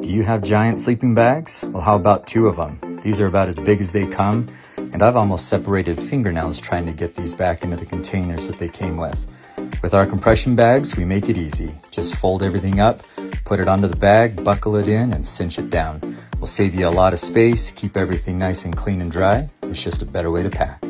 Do you have giant sleeping bags? Well, how about two of them? These are about as big as they come, and I've almost separated fingernails trying to get these back into the containers that they came with. With our compression bags, we make it easy. Just fold everything up, put it onto the bag, buckle it in, and cinch it down. We'll save you a lot of space, keep everything nice and clean and dry. It's just a better way to pack.